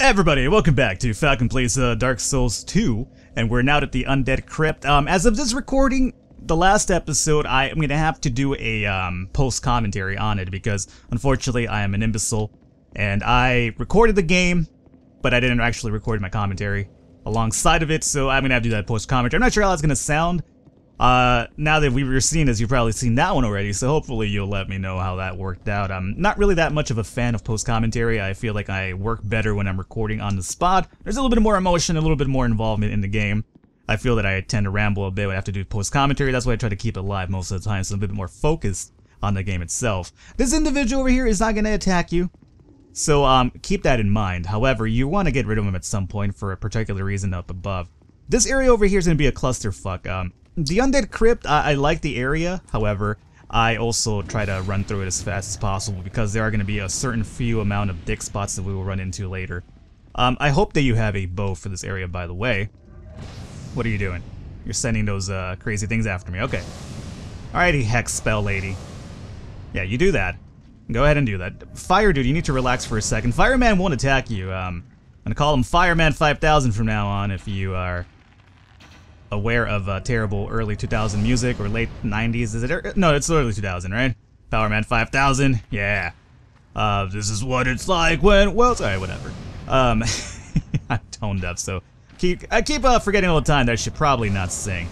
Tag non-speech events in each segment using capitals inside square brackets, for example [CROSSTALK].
everybody, welcome back to Falcon Plays uh, Dark Souls 2, and we're now at the Undead Crypt. Um, as of this recording, the last episode, I am going to have to do a um, post-commentary on it, because unfortunately I am an imbecile, and I recorded the game, but I didn't actually record my commentary alongside of it, so I'm going to have to do that post-commentary. I'm not sure how that's going to sound, uh, now that we were seen as you've probably seen that one already, so hopefully you'll let me know how that worked out. I'm not really that much of a fan of post-commentary. I feel like I work better when I'm recording on the spot. There's a little bit more emotion, a little bit more involvement in the game. I feel that I tend to ramble a bit when I have to do post-commentary. That's why I try to keep it live most of the time, so I'm a bit more focused on the game itself. This individual over here is not going to attack you. So um, keep that in mind. However, you want to get rid of him at some point for a particular reason up above. This area over here is going to be a clusterfuck. Um, the Undead Crypt, I, I like the area, however, I also try to run through it as fast as possible because there are going to be a certain few amount of dick spots that we will run into later. Um, I hope that you have a bow for this area, by the way. What are you doing? You're sending those uh, crazy things after me. Okay. Alrighty, Hex Spell Lady. Yeah, you do that. Go ahead and do that. Fire Dude, you need to relax for a second. Fireman won't attack you. Um, I'm gonna call him Fireman 5000 from now on if you are aware of uh, terrible early 2000 music or late 90s. Is it? No, it's early 2000, right? Powerman 5000. Yeah. Uh, this is what it's like when. Well, sorry, whatever. Um, [LAUGHS] I'm toned up, so keep I keep uh, forgetting all the time that I should probably not sing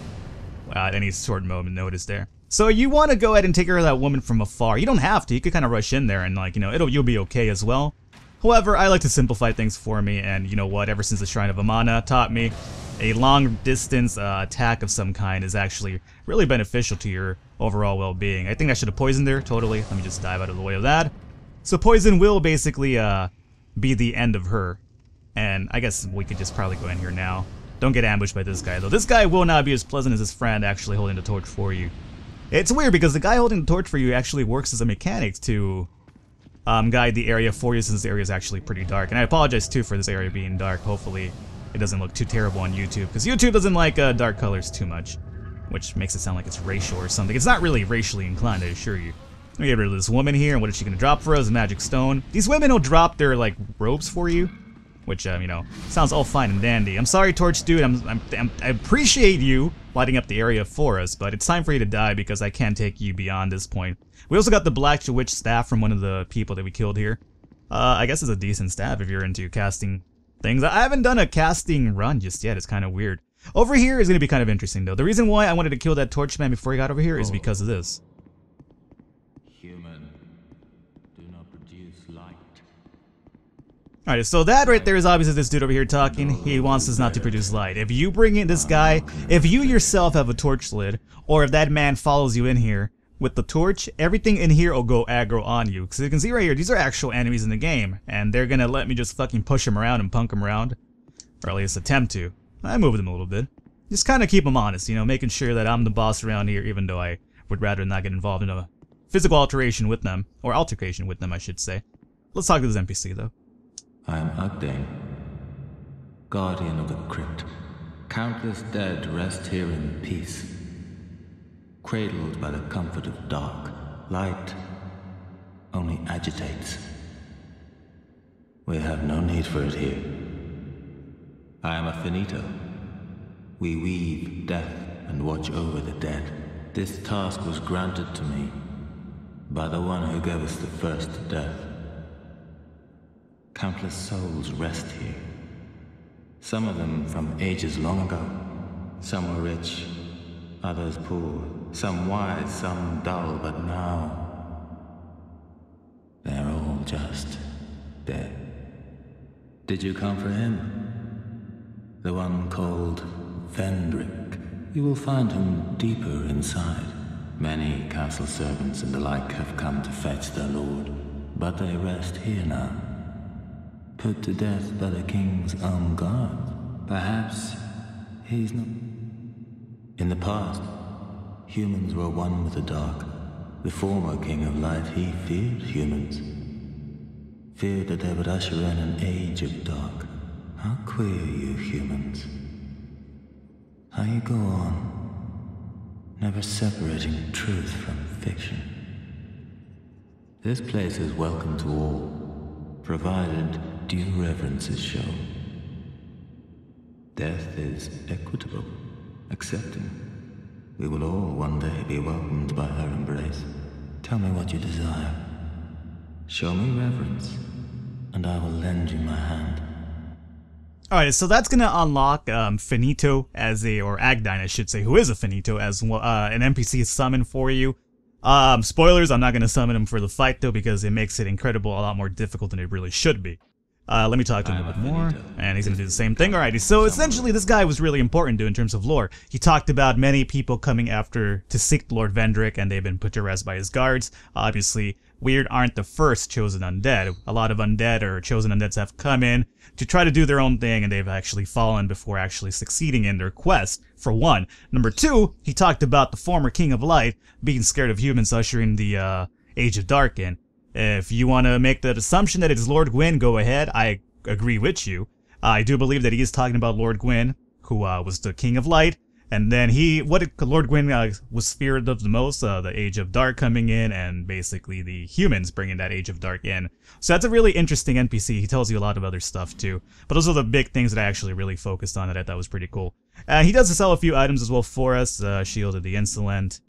at any short moment notice there. So you want to go ahead and take care of that woman from afar. You don't have to. You could kind of rush in there and like you know it'll you'll be okay as well. However, I like to simplify things for me, and you know what? Ever since the Shrine of Amana taught me, a long distance uh, attack of some kind is actually really beneficial to your overall well-being. I think I should have poisoned her, totally. Let me just dive out of the way of that. So poison will basically uh, be the end of her. And I guess we could just probably go in here now. Don't get ambushed by this guy, though. This guy will not be as pleasant as his friend actually holding the torch for you. It's weird because the guy holding the torch for you actually works as a mechanic to um, guide the area for you since the area is actually pretty dark. And I apologize too for this area being dark. Hopefully it doesn't look too terrible on YouTube, because YouTube doesn't like uh, dark colors too much, which makes it sound like it's racial or something. It's not really racially inclined, I assure you. Me get rid of this woman here, and what is she gonna drop for us? A magic stone. These women will drop their, like, robes for you, which, um, you know, sounds all fine and dandy. I'm sorry, Torch Dude, I'm, I'm, I'm, i appreciate you lighting up the area for us, but it's time for you to die because I can't take you beyond this point. We also got the Black Witch staff from one of the people that we killed here. Uh, I guess it's a decent staff if you're into casting things. I haven't done a casting run just yet. It's kind of weird. Over here is going to be kind of interesting, though. The reason why I wanted to kill that Torchman before he got over here is oh. because of this. Human, do not produce light. Alright, so that right there is obviously this dude over here talking. He wants us not to produce light. If you bring in this guy, if you yourself have a torch lid, or if that man follows you in here, with the torch, everything in here will go aggro on you. Because you can see right here, these are actual enemies in the game. And they're going to let me just fucking push them around and punk them around. Or at least attempt to. I move them a little bit. Just kind of keep them honest, you know, making sure that I'm the boss around here, even though I would rather not get involved in a physical alteration with them. Or altercation with them, I should say. Let's talk to this NPC, though. I am Agdayne, guardian of the crypt. Countless dead rest here in peace cradled by the comfort of dark. Light only agitates. We have no need for it here. I am a finito. We weave death and watch over the dead. This task was granted to me by the one who gave us the first death. Countless souls rest here. Some of them from ages long ago. Some were rich, others poor, some wise, some dull, but now they're all just dead. Did you come for him? The one called Vendrick. You will find him deeper inside. Many castle servants and the like have come to fetch their lord, but they rest here now. Put to death by the king's own guard. Perhaps he's not. In the past, humans were one with the dark. The former king of light, he feared humans. Feared that they would usher in an age of dark. How queer you humans. How you go on, never separating truth from fiction. This place is welcome to all, provided due reverence is shown. Death is equitable, accepting. We will all one day be welcomed by her embrace. Tell me what you desire. Show me reverence, and I will lend you my hand. Alright, so that's gonna unlock um, Finito as a, or Agdayne I should say, who is a Finito, as uh, an NPC summon for you. Um, spoilers, I'm not gonna summon him for the fight though, because it makes it incredible, a lot more difficult than it really should be. Uh, let me talk to him a bit more, and he's gonna do the same thing. Alrighty, so essentially this guy was really important to in terms of lore. He talked about many people coming after to seek Lord Vendrick, and they've been put to rest by his guards. Obviously, Weird aren't the first chosen undead. A lot of undead or chosen undeads have come in to try to do their own thing and they've actually fallen before actually succeeding in their quest, for one. Number two, he talked about the former King of Light being scared of humans ushering the uh, Age of Dark in. If you want to make that assumption that it is Lord Gwyn, go ahead. I agree with you. Uh, I do believe that he is talking about Lord Gwyn, who uh, was the King of Light, and then he, what Lord Gwyn uh, was feared of the most, uh, the Age of Dark coming in, and basically the humans bringing that Age of Dark in. So that's a really interesting NPC. He tells you a lot of other stuff too. But those are the big things that I actually really focused on that I thought was pretty cool. Uh, he does sell a few items as well for us. Uh, Shield of the Insolent,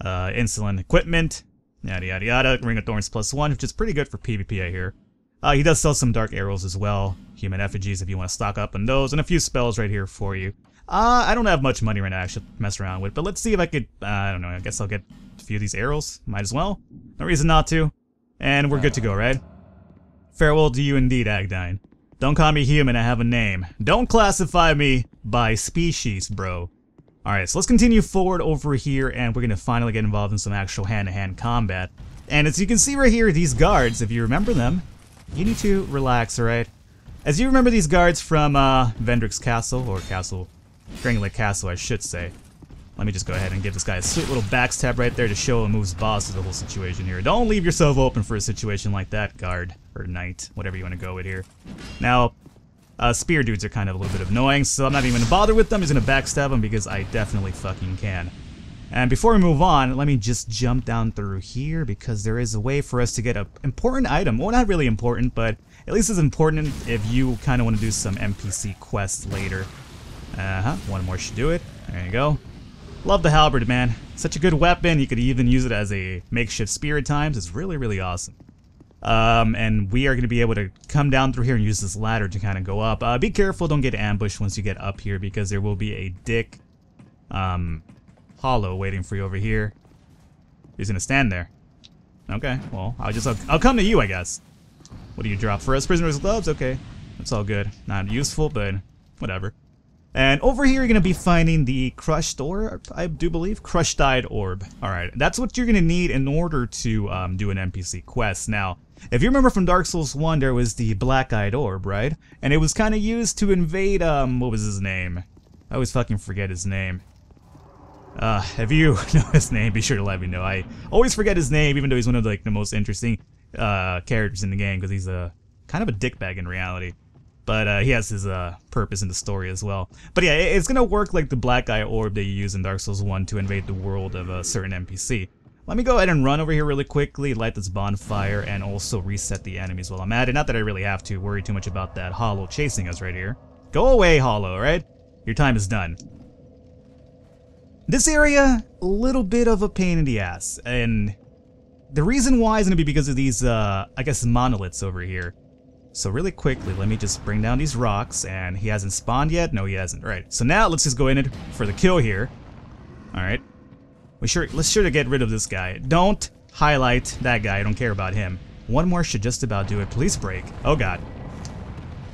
uh, Insolent Equipment, yada yada yada. Ring of Thorns plus one, which is pretty good for PvP, I hear. Uh, he does sell some Dark Arrows as well, Human Effigies if you want to stock up on those, and a few spells right here for you. Uh, I don't have much money right now I should mess around with, but let's see if I could, uh, I don't know, I guess I'll get a few of these arrows. Might as well. No reason not to. And we're good to go, right? Farewell to you indeed, Agdayne. Don't call me human, I have a name. Don't classify me by species, bro. Alright, so let's continue forward over here, and we're gonna finally get involved in some actual hand-to-hand -hand combat. And as you can see right here, these guards, if you remember them, you need to relax, alright? As you remember these guards from uh, Vendrick's castle, or castle Lake Castle, I should say. Let me just go ahead and give this guy a sweet little backstab right there to show a move's boss to the whole situation here. Don't leave yourself open for a situation like that, guard, or knight, whatever you want to go with here. Now, uh, spear dudes are kind of a little bit annoying, so I'm not even to bother with them. He's to backstab them because I definitely fucking can. And before we move on, let me just jump down through here because there is a way for us to get an important item. Well, not really important, but at least it's important if you kind of want to do some NPC quests later. Uh-huh, one more should do it. There you go. Love the halberd, man. Such a good weapon. You could even use it as a makeshift spear at times. It's really, really awesome. Um, and we are going to be able to come down through here and use this ladder to kind of go up. Uh, be careful, don't get ambushed once you get up here because there will be a dick um, hollow waiting for you over here. He's going to stand there. Okay, well, I'll just, I'll, I'll come to you, I guess. What do you drop for us? Prisoner's gloves? Okay, that's all good. Not useful, but whatever. And over here, you're going to be finding the crushed orb, I do believe. Crushed dyed orb. Alright, that's what you're going to need in order to um, do an NPC quest. Now, if you remember from Dark Souls 1, there was the black-eyed orb, right? And it was kind of used to invade, um, what was his name? I always fucking forget his name. Uh, if you [LAUGHS] know his name, be sure to let me know. I always forget his name, even though he's one of like the most interesting uh, characters in the game, because he's a kind of a dickbag in reality but uh, he has his uh, purpose in the story as well. But yeah, it's gonna work like the black eye orb that you use in Dark Souls 1 to invade the world of a certain NPC. Let me go ahead and run over here really quickly, light this bonfire, and also reset the enemies while I'm at it. Not that I really have to worry too much about that hollow chasing us right here. Go away, hollow, alright? Your time is done. This area, a little bit of a pain in the ass, and the reason why is going to be because of these, uh, I guess, monoliths over here. So really quickly, let me just bring down these rocks, and he hasn't spawned yet? No, he hasn't. Right. So now let's just go in for the kill here. Alright. We sure let's sure to get rid of this guy. Don't highlight that guy, I don't care about him. One more should just about do it. Police break. Oh god.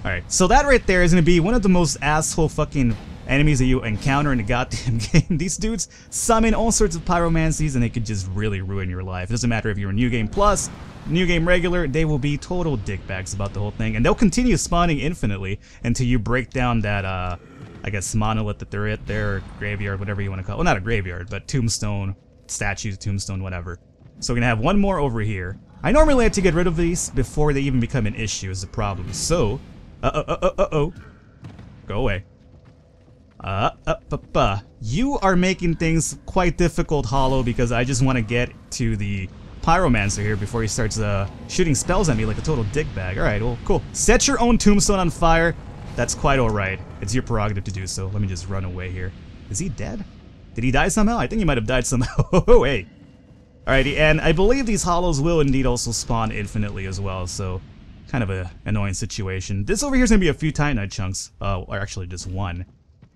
Alright, so that right there is gonna be one of the most asshole fucking enemies that you encounter in the goddamn [LAUGHS] game. These dudes summon all sorts of pyromancies and they could just really ruin your life. It doesn't matter if you're a New Game Plus, New Game Regular, they will be total dickbags about the whole thing. And they'll continue spawning infinitely until you break down that, uh, I guess, monolith that they're at there, graveyard, whatever you want to call it. Well, not a graveyard, but tombstone, statue, tombstone, whatever. So we're going to have one more over here. I normally like to get rid of these before they even become an issue is the problem. So, uh-oh-uh-oh-uh-oh. Go away. Uh, uh, uh, uh, you are making things quite difficult, Hollow, because I just want to get to the pyromancer here before he starts uh, shooting spells at me like a total dickbag. All right, well, cool. Set your own tombstone on fire. That's quite all right. It's your prerogative to do so. Let me just run away here. Is he dead? Did he die somehow? I think he might have died somehow. [LAUGHS] oh, hey. Alrighty, and I believe these hollows will indeed also spawn infinitely as well, so kind of a annoying situation. This over here is going to be a few Titanite chunks, uh, or actually just one.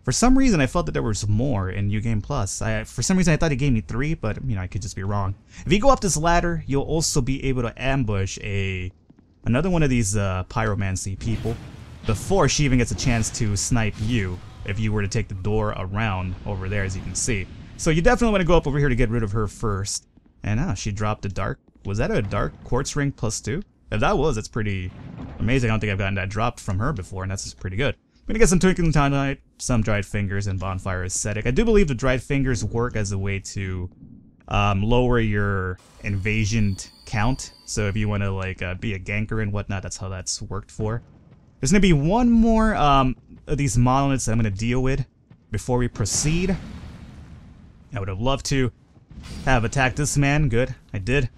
For some reason, I felt that there was more in New Game Plus. I, for some reason, I thought it gave me three, but, you know, I could just be wrong. If you go up this ladder, you'll also be able to ambush a another one of these uh, pyromancy people before she even gets a chance to snipe you if you were to take the door around over there, as you can see. So you definitely want to go up over here to get rid of her first. And ah, she dropped a dark... Was that a dark quartz ring plus two? If that was, that's pretty amazing. I don't think I've gotten that dropped from her before, and that's just pretty good. I'm gonna get some Twinkling Titanite, some Dried Fingers, and Bonfire Ascetic. I do believe the Dried Fingers work as a way to um, lower your invasion count. So if you want to like uh, be a ganker and whatnot, that's how that's worked for. There's gonna be one more um, of these monoliths that I'm gonna deal with before we proceed. I would have loved to have attacked this man. Good, I did.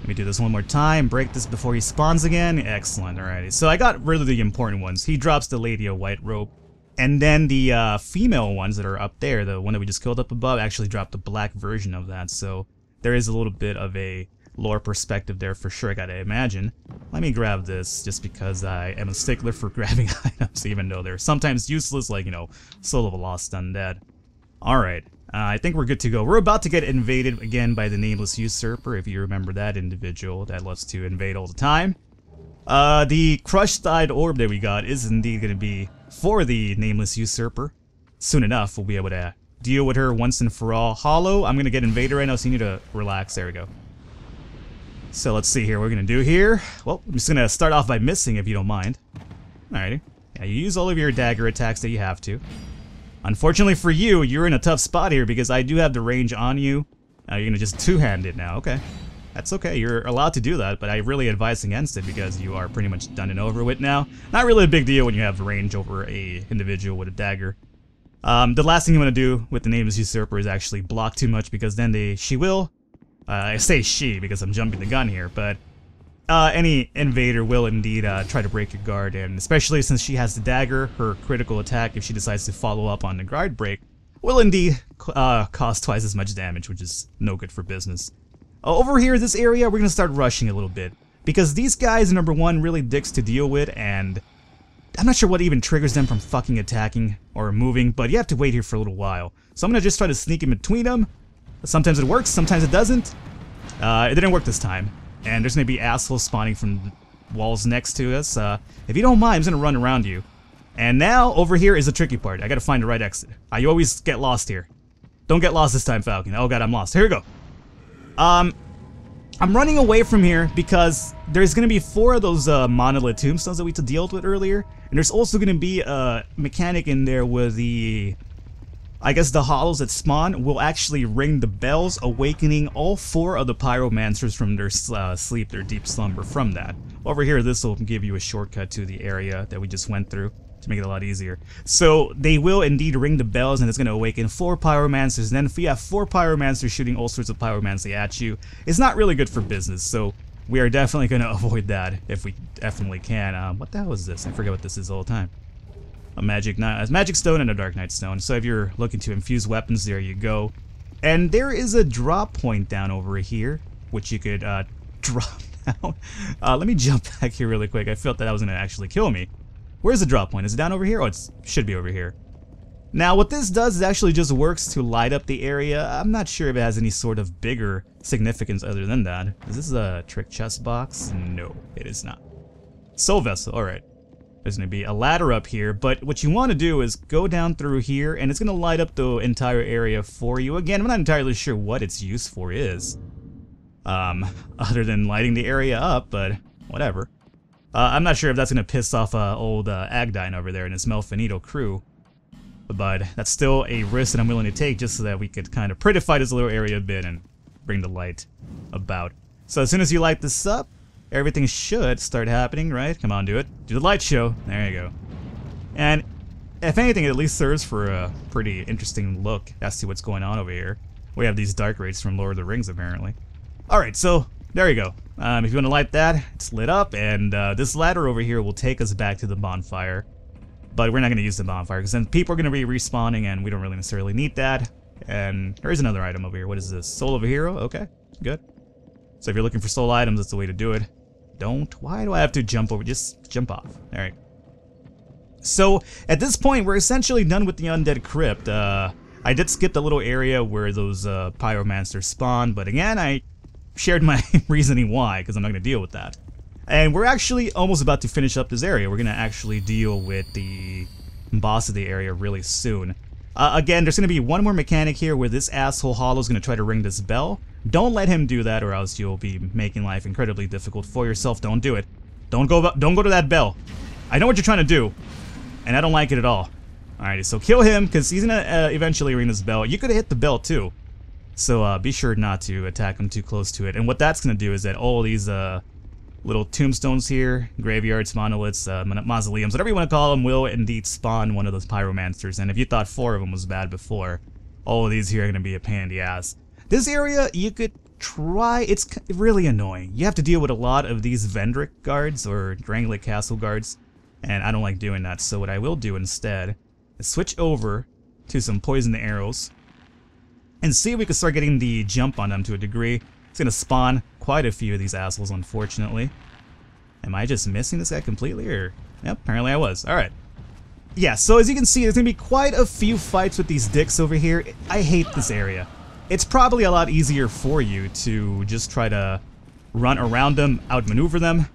Let me do this one more time, break this before he spawns again. Excellent, alrighty. So I got rid of the important ones. He drops the Lady of White Robe. And then the uh, female ones that are up there, the one that we just killed up above, actually dropped the black version of that. So there is a little bit of a lore perspective there for sure, I gotta imagine. Let me grab this just because I am a stickler for [LAUGHS] grabbing items, even though they're sometimes useless, like, you know, Soul of a Lost Undead. Alright, uh, I think we're good to go. We're about to get invaded again by the Nameless Usurper, if you remember that individual that loves to invade all the time. Uh, the crushed-eyed orb that we got is indeed going to be for the Nameless Usurper. Soon enough, we'll be able to deal with her once and for all. Hollow, I'm going to get invaded right now, so you need to relax. There we go. So let's see here what we're going to do here. Well, I'm just going to start off by missing, if you don't mind. Alrighty. Yeah, you use all of your dagger attacks that you have to. Unfortunately for you, you're in a tough spot here because I do have the range on you. Uh, you're gonna just two-hand it now. Okay. That's okay, you're allowed to do that, but I really advise against it because you are pretty much done and over with now. Not really a big deal when you have range over a individual with a dagger. Um, the last thing you want to do with the Nameless Usurper is actually block too much because then they she will. Uh, I say she because I'm jumping the gun here, but uh, any invader will indeed uh, try to break your guard, and especially since she has the dagger, her critical attack, if she decides to follow up on the guard break, will indeed uh, twice as much damage, which is no good for business. Uh, over here, this area, we're going to start rushing a little bit, because these guys, number one, really dicks to deal with, and I'm not sure what even triggers them from fucking attacking or moving, but you have to wait here for a little while. So I'm going to just try to sneak in between them. Sometimes it works, sometimes it doesn't. Uh, it didn't work this time and there's gonna be assholes spawning from walls next to us. Uh, if you don't mind, I'm gonna run around you. And now, over here is the tricky part. I gotta find the right exit. Uh, you always get lost here. Don't get lost this time, Falcon. Oh god, I'm lost. Here we go. Um, I'm running away from here because there's gonna be four of those uh, monolith tombstones that we dealt with earlier, and there's also gonna be a mechanic in there with the I guess the hollows that spawn will actually ring the bells, awakening all four of the pyromancers from their uh, sleep, their deep slumber from that. Over here, this will give you a shortcut to the area that we just went through to make it a lot easier. So they will indeed ring the bells and it's going to awaken four pyromancers. And then if you have four pyromancers shooting all sorts of pyromancy at you, it's not really good for business. So we are definitely going [LAUGHS] to avoid that if we definitely can. Um, what the hell is this? I forget what this is all the time a magic a magic stone and a dark knight stone. So if you're looking to infuse weapons, there you go. And there is a drop point down over here, which you could uh, [LAUGHS] drop down. Uh, let me jump [LAUGHS] back here really quick. I felt that that was going to actually kill me. Where's the drop point? Is it down over here? Oh, it should be over here. Now, what this does is actually just works to light up the area. I'm not sure if it has any sort of bigger significance other than that. Is this a trick chest box? No, it is not. Soul Vessel, alright. There's going to be a ladder up here, but what you want to do is go down through here, and it's going to light up the entire area for you. Again, I'm not entirely sure what its use for is, um, [LAUGHS] other than lighting the area up, but whatever. Uh, I'm not sure if that's going to piss off uh, old uh, Agdayne over there and his Melfinito crew, but that's still a risk that I'm willing to take just so that we could kind of prettify this little area a bit and bring the light about. So as soon as you light this up, everything should start happening, right? Come on, do it. Do the light show. There you go. And if anything, it at least serves for a pretty interesting look as to what's going on over here. We have these dark rays from Lord of the Rings, apparently. Alright, so there you go. Um, if you want to light that, it's lit up, and uh, this ladder over here will take us back to the bonfire. But we're not going to use the bonfire, because then people are going to be respawning, and we don't really necessarily need that. And there is another item over here. What is this? Soul of a hero? Okay, good. So if you're looking for soul items, that's the way to do it. Don't. Why do I have to jump over? Just jump off. Alright. So, at this point, we're essentially done with the Undead Crypt. Uh, I did skip the little area where those uh, Pyromancers spawn, but again, I shared my [LAUGHS] reasoning why, because I'm not going to deal with that. And we're actually almost about to finish up this area. We're going to actually deal with the boss of the area really soon. Uh, again, there's going to be one more mechanic here where this asshole Hollow is going to try to ring this bell. Don't let him do that or else you'll be making life incredibly difficult for yourself. Don't do it. Don't go don't go to that bell. I know what you're trying to do, and I don't like it at all. Alrighty, so kill him, because he's going to uh, eventually ring this bell. You could have hit the bell too. So uh, be sure not to attack him too close to it. And what that's going to do is that all these uh, little tombstones here, graveyards, monoliths, uh, mausoleums, whatever you want to call them, will indeed spawn one of those pyromancers. And if you thought four of them was bad before, all of these here are going to be a pain in the ass. This area, you could try, it's really annoying. You have to deal with a lot of these Vendrick guards or Drangleic Castle guards, and I don't like doing that. So what I will do instead is switch over to some poison arrows and see if we can start getting the jump on them to a degree. It's going to spawn quite a few of these assholes, unfortunately. Am I just missing this guy completely, or... Yep, apparently I was. Alright. Yeah, so as you can see, there's to be quite a few fights with these dicks over here. I hate this area. It's probably a lot easier for you to just try to run around them, outmaneuver them.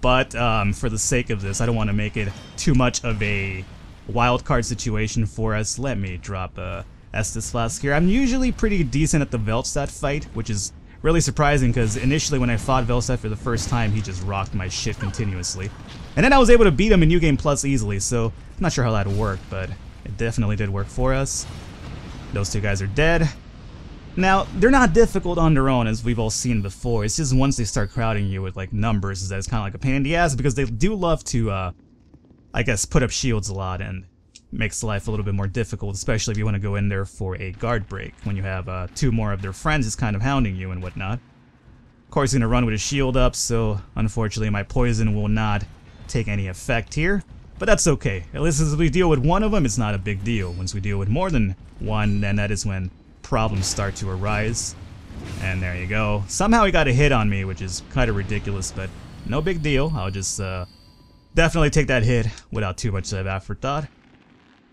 But um, for the sake of this, I don't want to make it too much of a wild card situation for us. Let me drop a Estus Flask here. I'm usually pretty decent at the Velstadt fight, which is really surprising because initially when I fought Velstadt for the first time, he just rocked my shit continuously. And then I was able to beat him in New Game Plus easily, so I'm not sure how that worked, but it definitely did work for us. Those two guys are dead. Now, they're not difficult on their own, as we've all seen before. It's just once they start crowding you with, like, numbers, that it's kind of like a pain in the ass, because they do love to, uh, I guess, put up shields a lot, and makes life a little bit more difficult, especially if you want to go in there for a guard break, when you have uh, two more of their friends just kind of hounding you and whatnot. Of course, he's going to run with his shield up, so unfortunately my poison will not take any effect here. But that's okay. At least as we deal with one of them, it's not a big deal. Once we deal with more than one, then that is when problems start to arise. And there you go. Somehow he got a hit on me, which is kind of ridiculous, but no big deal. I'll just uh, definitely take that hit without too much of afterthought.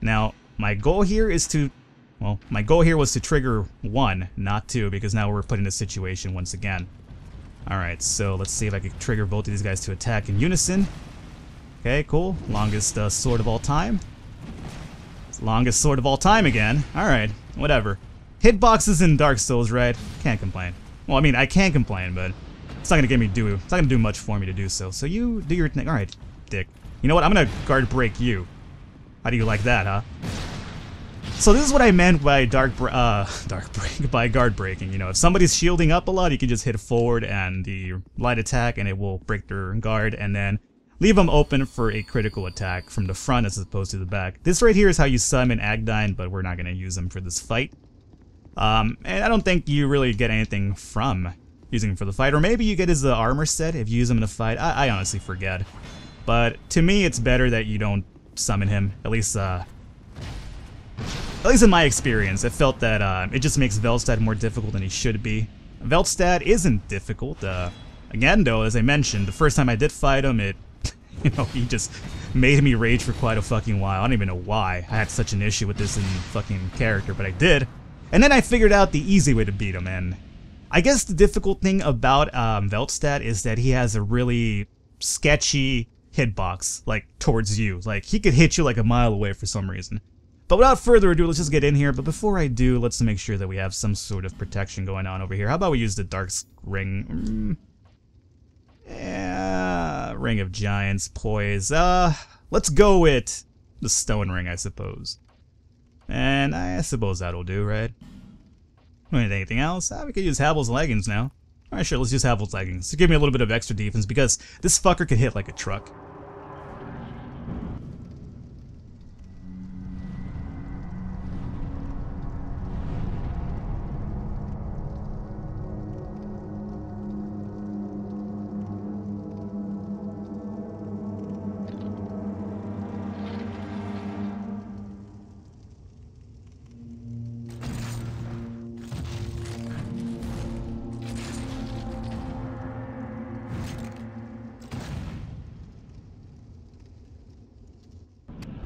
Now, my goal here is to, well, my goal here was to trigger one, not two, because now we're put in a situation once again. Alright, so let's see if I can trigger both of these guys to attack in unison. Okay, cool. Longest uh, sword of all time. Longest sword of all time again. Alright, whatever. Hitboxes in Dark Souls, right? Can't complain. Well, I mean, I can complain, but it's not gonna get me do. It's not gonna do much for me to do so. So you do your thing. All right, dick. You know what? I'm gonna guard break you. How do you like that, huh? So this is what I meant by dark, uh, [LAUGHS] dark break, by guard breaking. You know, if somebody's shielding up a lot, you can just hit forward and the light attack, and it will break their guard, and then leave them open for a critical attack from the front as opposed to the back. This right here is how you summon Agdayne, but we're not to use them for this fight. Um, and I don't think you really get anything from using him for the fight, or maybe you get his uh, armor set if you use him in a fight. I, I honestly forget. But to me, it's better that you don't summon him. At least, uh, at least in my experience, it felt that uh, it just makes Velstadt more difficult than he should be. Velstadt isn't difficult. Uh, again, though, as I mentioned, the first time I did fight him, it, [LAUGHS] you know, he just made me rage for quite a fucking while. I don't even know why I had such an issue with this in fucking character, but I did. And then I figured out the easy way to beat him, and I guess the difficult thing about um, Velstadt is that he has a really sketchy hitbox, like, towards you. Like, he could hit you like a mile away for some reason. But without further ado, let's just get in here. But before I do, let's make sure that we have some sort of protection going on over here. How about we use the Dark Ring? Mm. Yeah, Ring of Giants, Poise. Uh, let's go with the Stone Ring, I suppose. And I suppose that'll do, right? Anything else? Ah, we could use Havel's leggings now. Alright, sure, let's use Havel's leggings to give me a little bit of extra defense because this fucker could hit like a truck.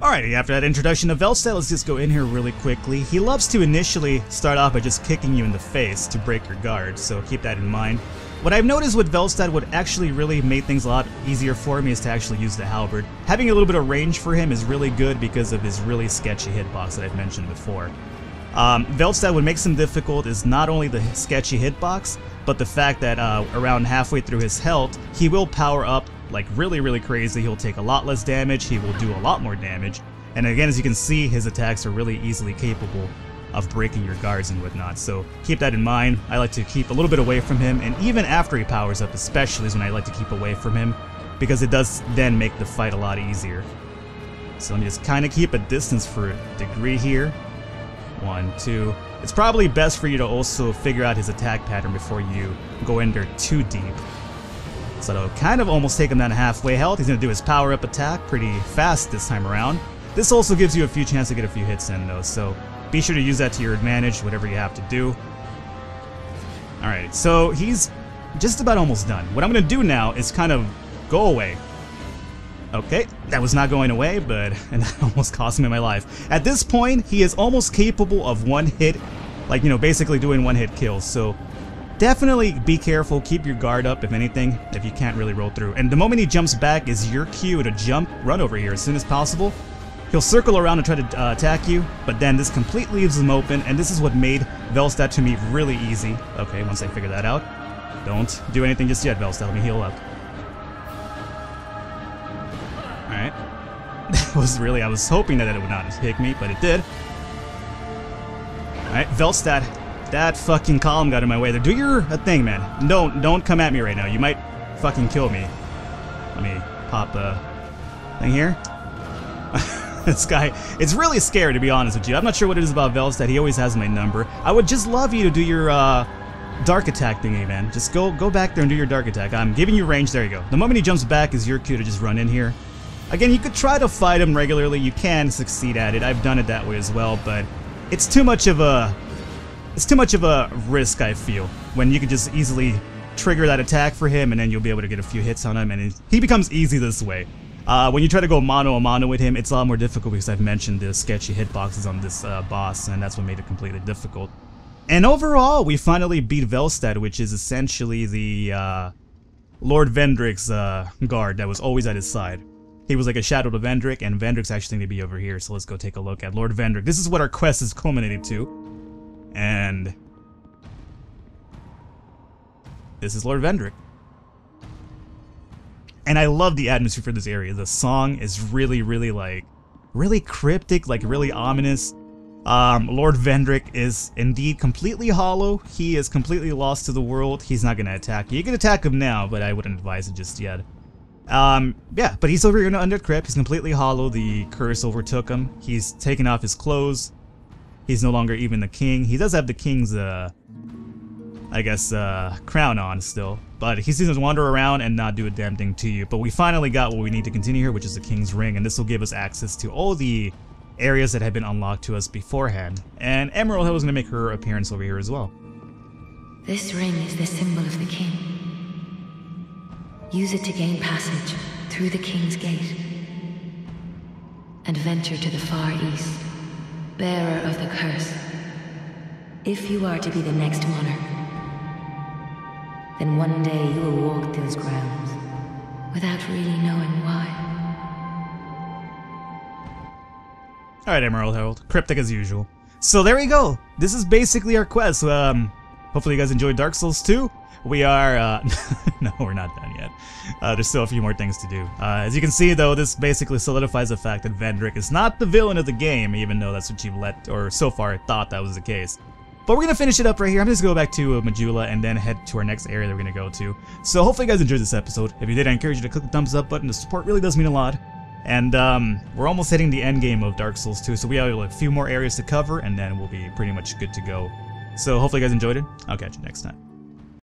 Alrighty, after that introduction of Velstadt, let's just go in here really quickly. He loves to initially start off by just kicking you in the face to break your guard, so keep that in mind. What I've noticed with Velstadt, what actually really made things a lot easier for me is to actually use the halberd. Having a little bit of range for him is really good because of his really sketchy hitbox that I've mentioned before. Um, Velstadt, what makes him difficult is not only the sketchy hitbox, but the fact that uh, around halfway through his health, he will power up like really, really crazy. He'll take a lot less damage, he will do a lot more damage, and again, as you can see, his attacks are really easily capable of breaking your guards and whatnot, so keep that in mind. I like to keep a little bit away from him, and even after he powers up especially is when I like to keep away from him, because it does then make the fight a lot easier. So let me just kind of keep a distance for a degree here. One, two. It's probably best for you to also figure out his attack pattern before you go in there too deep. So that'll kind of almost take him down halfway health. He's going to do his power-up attack pretty fast this time around. This also gives you a few chances to get a few hits in, though, so be sure to use that to your advantage, whatever you have to do. Alright, so he's just about almost done. What I'm going to do now is kind of go away. Okay, that was not going away, but [LAUGHS] and that almost cost me my life. At this point, he is almost capable of one hit, like, you know, basically doing one hit kills, so Definitely be careful, keep your guard up if anything, if you can't really roll through. And the moment he jumps back is your cue to jump, run over here as soon as possible. He'll circle around and try to uh, attack you, but then this completely leaves him open, and this is what made Velstadt to me really easy. Okay, once I figure that out. Don't do anything just yet, Velstadt, let me heal up. Alright. [LAUGHS] That was really, I was hoping that it would not hit me, but it did. Alright, Velstadt that fucking column got in my way there. Do your thing, man. Don't don't come at me right now. You might fucking kill me. Let me pop the thing here. [LAUGHS] this guy, it's really scary to be honest with you. I'm not sure what it is about Velstadt. He always has my number. I would just love you to do your uh, dark attack thingy, man. Just go go back there and do your dark attack. I'm giving you range. There you go. The moment he jumps back is your cue to just run in here. Again, you could try to fight him regularly. You can succeed at it. I've done it that way as well, but it's too much of a it's too much of a risk, I feel, when you can just easily trigger that attack for him and then you'll be able to get a few hits on him and he becomes easy this way. Uh, when you try to go mano a mano with him, it's a lot more difficult because I've mentioned the sketchy hitboxes on this uh, boss and that's what made it completely difficult. And overall, we finally beat Velstadt, which is essentially the uh, Lord Vendrick's uh, guard that was always at his side. He was like a shadow to Vendrick, and Vendrick's actually going to be over here, so let's go take a look at Lord Vendrick. This is what our quest is culminating to. And this is Lord Vendrick. And I love the atmosphere for this area. The song is really, really like, really cryptic, like really ominous. Um, Lord Vendrick is indeed completely hollow. He is completely lost to the world. He's not going to attack you. You can attack him now, but I wouldn't advise it just yet. Um, yeah, but he's over here in Undead Crypt. He's completely hollow. The curse overtook him. He's taken off his clothes. He's no longer even the king. He does have the king's, uh, I guess, uh, crown on still. But he seems to wander around and not do a damn thing to you. But we finally got what we need to continue here, which is the king's ring. And this will give us access to all the areas that had been unlocked to us beforehand. And Emerald Herald is going to make her appearance over here as well. This ring is the symbol of the king. Use it to gain passage through the king's gate and venture to the far east bearer of the curse. If you are to be the next monarch, then one day you will walk those grounds without really knowing why. Alright, Emerald Herald. Cryptic as usual. So there we go. This is basically our quest. Um, hopefully you guys enjoyed Dark Souls 2. We are, uh, [LAUGHS] no, we're not done yet. Uh, there's still a few more things to do. Uh, as you can see, though, this basically solidifies the fact that Vendrick is not the villain of the game, even though that's what you've let, or so far thought that was the case. But we're gonna finish it up right here. I'm just gonna go back to uh, Majula and then head to our next area that we're gonna go to. So hopefully you guys enjoyed this episode. If you did, I encourage you to click the thumbs up button. The support really does mean a lot. And um, we're almost hitting the end game of Dark Souls 2, so we have a few more areas to cover, and then we'll be pretty much good to go. So hopefully you guys enjoyed it. I'll catch you next time.